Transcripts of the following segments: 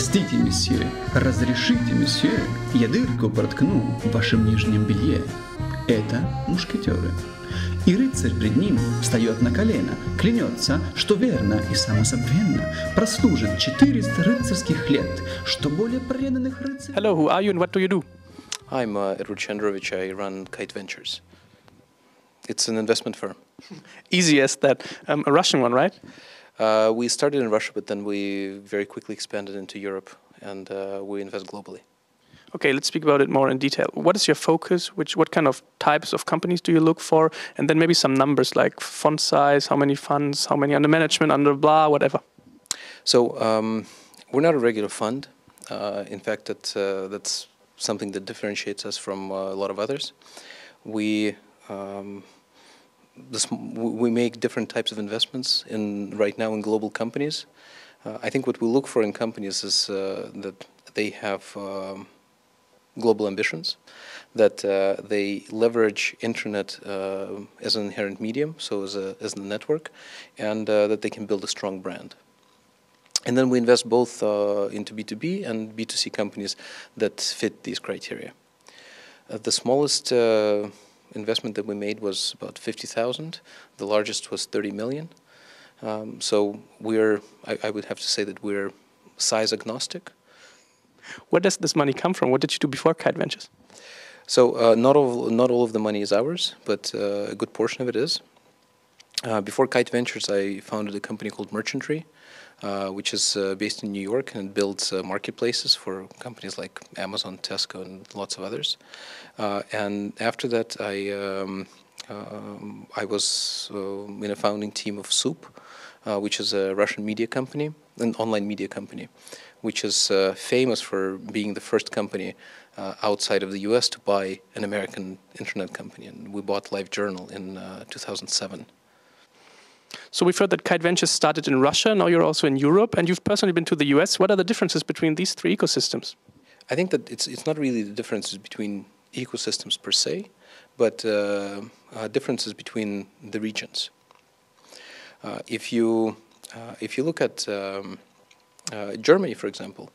Простите, месье, разрешите, месье, я дырку проткну в вашем нижнем белье. Это мушкетеры. И рыцарь пред ним встает на колено, клянется, что верно и самозабвенно прослужит 400 рыцарских лет, что более преданных рыцарей... Hello, who are you and what do you do? I'm uh, Edward Chandrovich. I run Kite Ventures. It's an investment firm. Easy as that. Um, a Russian one, right? Uh, we started in Russia, but then we very quickly expanded into Europe, and uh, we invest globally. Okay, let's speak about it more in detail. What is your focus? Which, what kind of types of companies do you look for? And then maybe some numbers like fund size, how many funds, how many under management, under blah, whatever. So um, we're not a regular fund. Uh, in fact, that, uh, that's something that differentiates us from uh, a lot of others. We um, this, we make different types of investments in right now in global companies. Uh, I think what we look for in companies is uh, that they have um, global ambitions, that uh, they leverage internet uh, as an inherent medium, so as a, as a network, and uh, that they can build a strong brand. And then we invest both uh, into B2B and B2C companies that fit these criteria. the smallest investment that we made was about 50,000. The largest was 30 million. Um, so we're, I, I, would have to say that we're size agnostic. Where does this money come from? What did you do before Kite Ventures? So uh, not all not all of the money is ours, but uh, a good portion of it is. Uh, before Kite Ventures, I founded a company called Merchantry, which is uh, based in New York and builds uh, marketplaces for companies like Amazon, Tesco, and lots of others. and after that, I um, um, I was in a founding team of SUP, which is a Russian media company, an online media company, which is famous for being the first company uh, outside of the US to buy an American internet company. And we bought LiveJournal in uh, 2007. So we've heard that Kite Ventures started in Russia, now you're also in Europe, and you've personally been to the US. What are the differences between these three ecosystems? I think that it's, it's not really the differences between ecosystems per se, but uh, uh, differences between the regions. Uh, if, you, uh, if you look at um, uh, Germany, for example,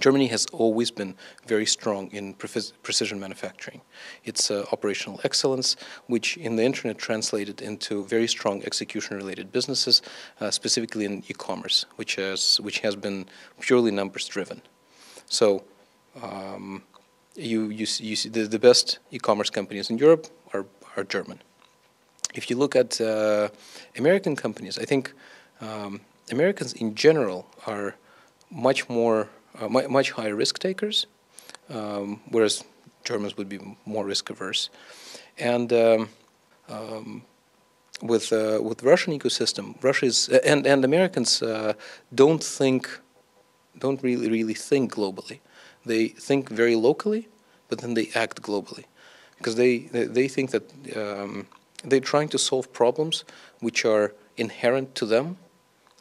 Germany has always been very strong in precision manufacturing. It's uh, operational excellence, which in the internet translated into very strong execution-related businesses, uh, specifically in e-commerce, which has which has been purely numbers driven. So. Um, you, you, you see the, the best e-commerce companies in Europe are, are German. If you look at uh, American companies, I think um, Americans in general are much more much higher risk takers, um, whereas Germans would be more risk averse. And um, um, with uh, with Russian ecosystem, Russia is and and Americans uh, don't think, don't really really think globally. They think very locally, but then they act globally, because they they, they think that um, they're trying to solve problems which are inherent to them,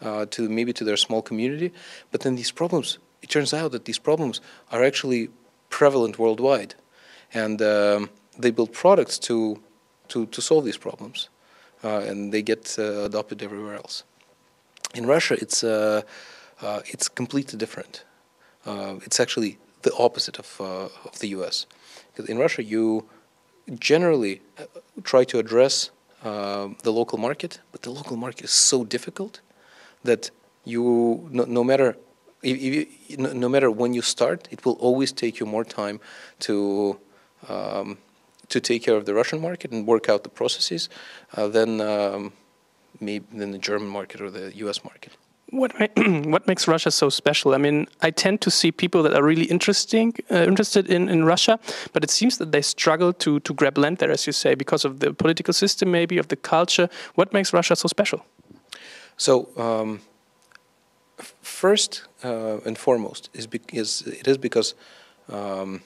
uh, to maybe to their small community, but then these problems it turns out that these problems are actually prevalent worldwide. And um, they build products to, to, to solve these problems. Uh, and they get uh, adopted everywhere else. In Russia, it's, uh, uh it's completely different. Uh, it's actually the opposite of, uh, of the US. Because in Russia, you generally try to address the local market, but the local market is so difficult that you, no, no matter if, if, no matter when you start, it will always take you more time to um, to take care of the Russian market and work out the processes uh, than um, maybe than the German market or the U.S. market. What what makes Russia so special? I mean, I tend to see people that are really interesting, uh, interested in, in Russia, but it seems that they struggle to to grab land there, as you say, because of the political system, maybe of the culture. What makes Russia so special? So. Um, first uh, and foremost is, is, it is because um,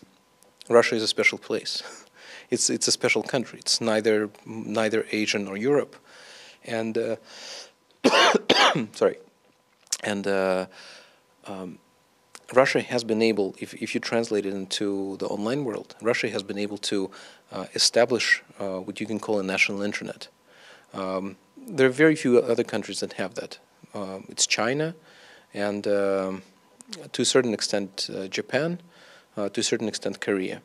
Russia is a special place. it's it's a special country. It's neither neither Asian nor Europe, and uh, sorry, and uh, um, Russia has been able, if if you translate it into the online world, Russia has been able to uh, establish uh, what you can call a national internet. Um, there are very few other countries that have that. Um, it's China, and um, to a certain extent uh, Japan, uh, to a certain extent Korea.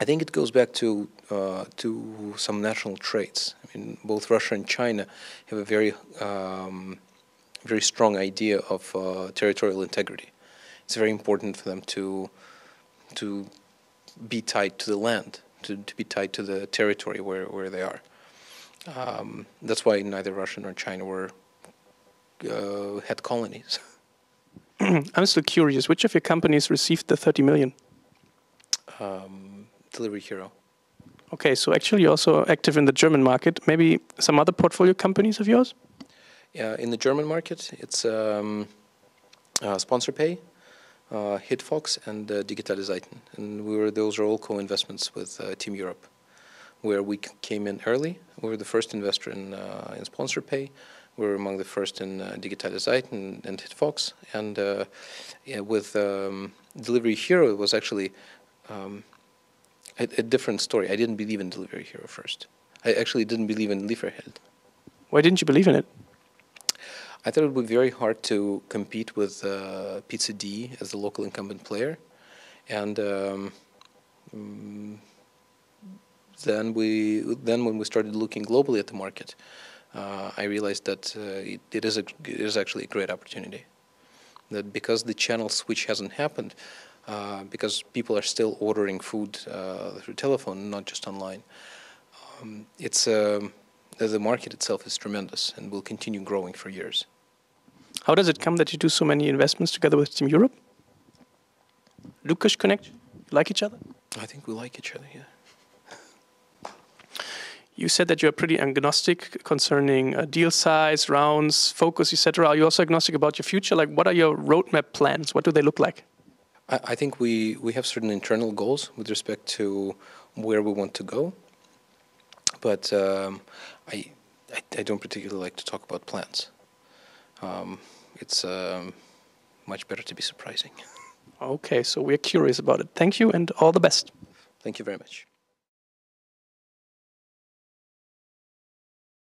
I think it goes back to uh, to some national traits. I mean, both Russia and China have a very um, very strong idea of uh, territorial integrity. It's very important for them to to be tied to the land, to, to be tied to the territory where, where they are. Um, that's why neither Russia nor China were uh, had colonies. I'm still curious. Which of your companies received the 30 million? Um, Delivery Hero. Okay, so actually you're also active in the German market. Maybe some other portfolio companies of yours? Yeah, in the German market, it's um, uh, SponsorPay, uh, Hitfox, and uh. And we were those are all co-investments with uh, Team Europe, where we came in early. We were the first investor in uh, in SponsorPay. We were among the first in uh, Digitale Seiten and, and Hitfox. And uh, yeah, with um, Delivery Hero, it was actually um, a, a different story. I didn't believe in Delivery Hero first. I actually didn't believe in Lieferheld. Why didn't you believe in it? I thought it would be very hard to compete with uh, Pizza D as the local incumbent player, and um, mm, then we then when we started looking globally at the market, I realized that uh, it, it is a, it is actually a great opportunity. That because the channel switch hasn't happened, uh, because people are still ordering food uh, through telephone, not just online. Um, it's um, the market itself is tremendous and will continue growing for years. How does it come that you do so many investments together with Team Europe? Lukas Connect, You like each other? I think we like each other, yeah. You said that you're pretty agnostic concerning uh, deal size, rounds, focus, etc. Are you also agnostic about your future? Like, what are your roadmap plans? What do they look like? I, I think we, we have certain internal goals with respect to where we want to go, but um, I, I, I don't particularly like to talk about plans. Um, it's um, much better to be surprising. Okay, so we're curious about it. Thank you and all the best. Thank you very much.